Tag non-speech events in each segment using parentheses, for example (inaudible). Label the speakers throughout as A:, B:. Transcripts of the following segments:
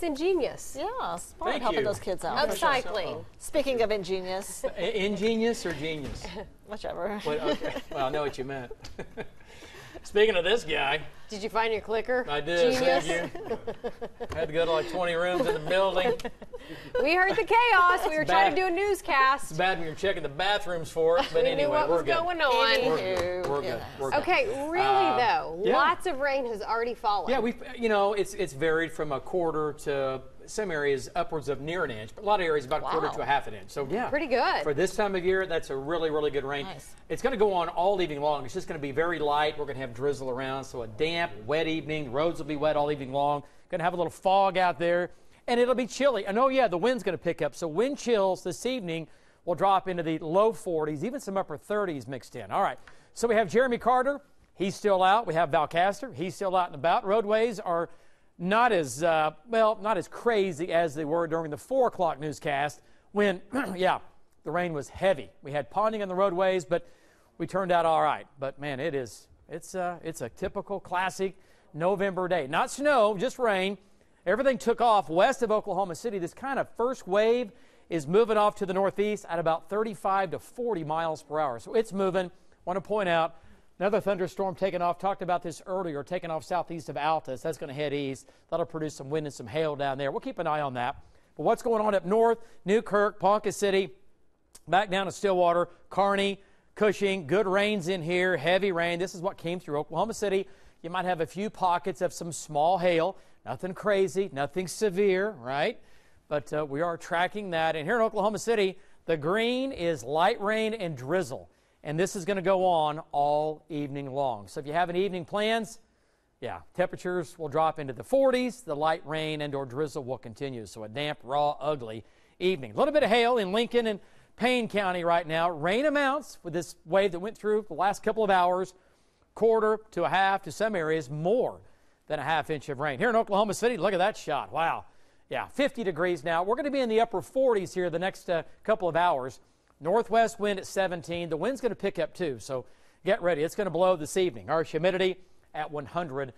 A: that's ingenious.
B: Yeah, smart
C: Thank
B: helping
C: you.
B: those kids out. for sure.
A: Upcycling.
B: Speaking of ingenious, (laughs)
C: Ingenious or genius? (laughs)
B: whichever.
C: What, okay. Well, I know what you meant. (laughs) Speaking of this guy,
A: Did you find your clicker?
C: I did.
A: Genius.
C: Thank you. Had to go to like 20 rooms in the building.
A: We heard the chaos. We were trying to do a newscast.
C: It's bad when you're checking the bathrooms for it, but
A: We
C: anyway,
A: knew what
C: we're
A: was
C: good.
A: going on.
C: We're good. We're good. We're good.
A: Okay, really
C: Uh,
A: though,
C: yeah.
A: lots of rain has already fallen.
C: Yeah, we you know it's it's varied from a quarter to some areas upwards of near an inch, but a lot of areas about a quarter to a half an inch. So yeah,
A: Pretty good.
C: for this time of year. That's a really really good rain.
B: Nice.
C: It's going to go on all evening long. It's just going to be very light. We're going to have drizzle around, so a damp, wet evening. Roads will be wet all evening long. Going to have a little fog out there, and it'll be chilly. And oh yeah, the wind's going to pick up. So wind chills this evening will drop into the low 40s, even some upper 30s mixed in. All right. So we have Jeremy Carter. He's still out. We have Val Castor. He's still out and about. Roadways are not as uh, well, not as crazy as they were during the four o'clock newscast when, (clears throat) yeah, the rain was heavy. We had ponding on the roadways, but we turned out all right. But man, it is it's uh, it's a typical classic November day. Not snow, just rain. Everything took off west of Oklahoma City. This kind of first wave is moving off to the northeast at about 35 to 40 miles per hour. So it's moving. Want to point out another thunderstorm taking off. Talked about this earlier, taking off southeast of Altus. That's going to head east. That'll produce some wind and some hail down there. We'll keep an eye on that. But what's going on up north? Newkirk, Ponca City, back down to Stillwater, Carney, Cushing. Good rains in here, heavy rain. This is what came through Oklahoma City. You might have a few pockets of some small hail. Nothing crazy, nothing severe, right? But uh, we are tracking that. And here in Oklahoma City, the green is light rain and drizzle. And this is going to go on all evening long. So if you have any evening plans, yeah, temperatures will drop into the 40s. The light rain and or drizzle will continue. So a damp, raw, ugly evening. A little bit of hail in Lincoln and Payne County right now. Rain amounts with this wave that went through the last couple of hours, quarter to a half to some areas more than a half inch of rain. Here in Oklahoma City, look at that shot. Wow. Yeah, 50 degrees now. We're going to be in the upper 40s here the next uh, couple of hours. Northwest wind at 17. The wind's going to pick up too, so get ready. It's going to blow this evening. Our humidity at 100%.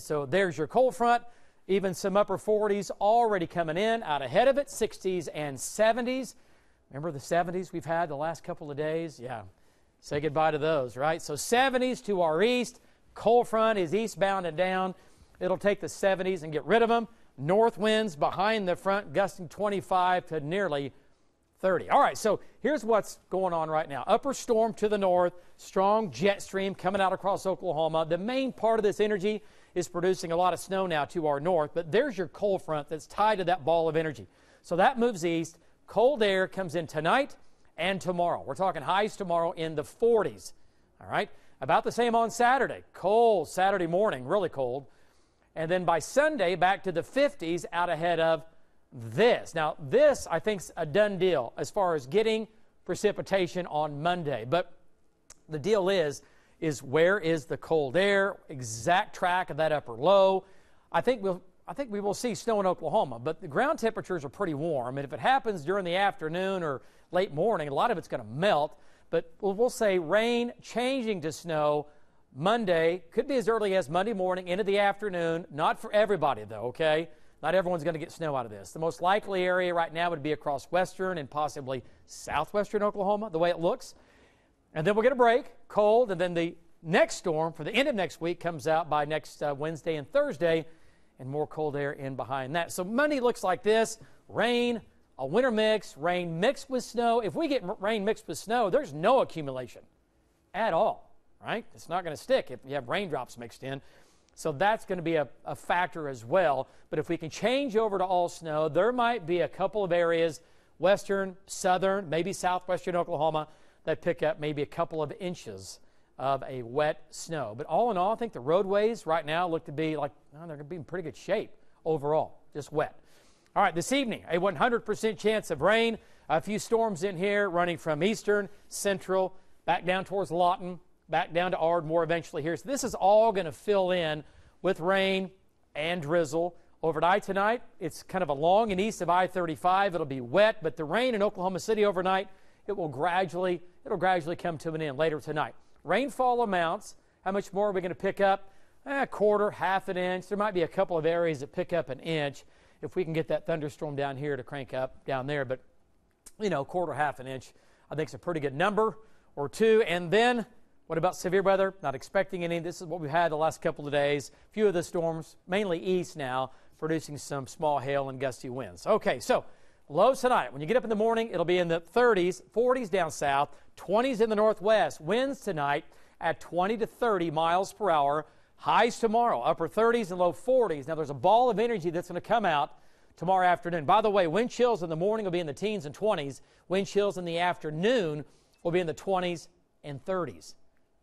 C: So there's your cold front. Even some upper 40s already coming in out ahead of it, 60s and 70s. Remember the 70s we've had the last couple of days? Yeah. Say goodbye to those, right? So 70s to our east. Cold front is eastbound and down. It'll take the 70s and get rid of them. North winds behind the front, gusting 25 to nearly 30. All right, so here's what's going on right now. Upper storm to the north, strong jet stream coming out across Oklahoma. The main part of this energy is producing a lot of snow now to our north, but there's your cold front that's tied to that ball of energy. So that moves east. Cold air comes in tonight and tomorrow. We're talking highs tomorrow in the 40s. All right, about the same on Saturday. Cold Saturday morning, really cold. And then by Sunday, back to the 50s out ahead of this. Now, this, I think, is a done deal as far as getting precipitation on Monday. But the deal is, is where is the cold air? Exact track of that upper low. I think we'll. I think we will see snow in Oklahoma, but the ground temperatures are pretty warm. And if it happens during the afternoon or late morning, a lot of it's going to melt. But we'll, we'll say rain changing to snow Monday. Could be as early as Monday morning into the afternoon. Not for everybody, though, okay? Not everyone's going to get snow out of this. The most likely area right now would be across western and possibly southwestern Oklahoma, the way it looks. And then we'll get a break, cold, and then the next storm for the end of next week comes out by next uh, Wednesday and Thursday, and more cold air in behind that. So Monday looks like this rain, a winter mix, rain mixed with snow. If we get rain mixed with snow, there's no accumulation at all, right? It's not going to stick if you have raindrops mixed in. So that's going to be a, a factor as well. But if we can change over to all snow, there might be a couple of areas, western, southern, maybe southwestern Oklahoma, that pick up maybe a couple of inches of a wet snow. But all in all, I think the roadways right now look to be like, well, they're going to be in pretty good shape overall, just wet. All right, this evening, a 100% chance of rain. A few storms in here running from eastern, central, back down towards Lawton, back down to Ardmore eventually here. So this is all going to fill in with rain and drizzle. Overnight tonight, it's kind of along and east of I-35. It'll be wet, but the rain in Oklahoma City overnight, it will gradually, it'll gradually come to an end later tonight. Rainfall amounts, how much more are we going to pick up? Eh, a quarter, half an inch. There might be a couple of areas that pick up an inch. if we can get that thunderstorm down here to crank up down there. But, you know, quarter, half an inch, I think is a pretty good number or two. And then what about severe weather? Not expecting any. This is what we've had the last couple of days. A few of the storms, mainly east now, producing some small hail and gusty winds. Okay, so lows tonight. When you get up in the morning, it'll be in the 30s, 40s down south, 20s in the northwest. Winds tonight at 20 to 30 miles per hour. Highs tomorrow, upper 30s and low 40s. Now, there's a ball of energy that's going to come out tomorrow afternoon. By the way, wind chills in the morning will be in the teens and 20s. Wind chills in the afternoon will be in the 20s and 30s.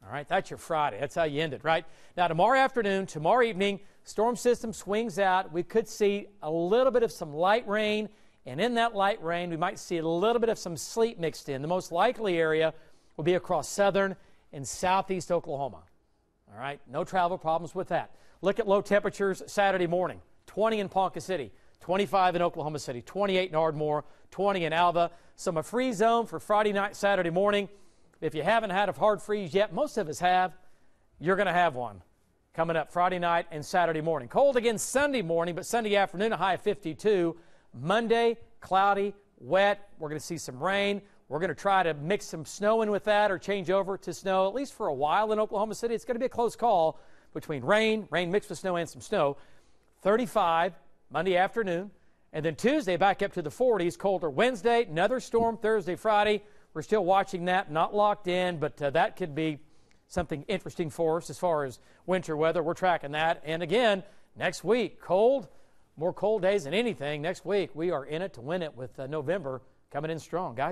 C: All right, that's your Friday. That's how you end it, right? Now, tomorrow afternoon, tomorrow evening, storm system swings out. We could see a little bit of some light rain, and in that light rain, we might see a little bit of some sleet mixed in. The most likely area will be across southern and southeast Oklahoma. All right, no travel problems with that. Look at low temperatures Saturday morning 20 in Ponca City, 25 in Oklahoma City, 28 in Ardmore, 20 in Alva. Some a free zone for Friday night, Saturday morning. If you haven't had a hard freeze yet, most of us have, you're going to have one coming up Friday night and Saturday morning. Cold again Sunday morning, but Sunday afternoon, a high of 52. Monday, cloudy, wet. We're going to see some rain. We're going to try to mix some snow in with that or change over to snow, at least for a while in Oklahoma City. It's going to be a close call between rain, rain mixed with snow, and some snow. 35 Monday afternoon. And then Tuesday back up to the 40s, colder Wednesday, another storm Thursday, Friday. We're still watching that, not locked in, but uh, that could be something interesting for us as far as winter weather. We're tracking that. And again, next week, cold, more cold days than anything. Next week, we are in it to win it with uh, November coming in strong. Guys,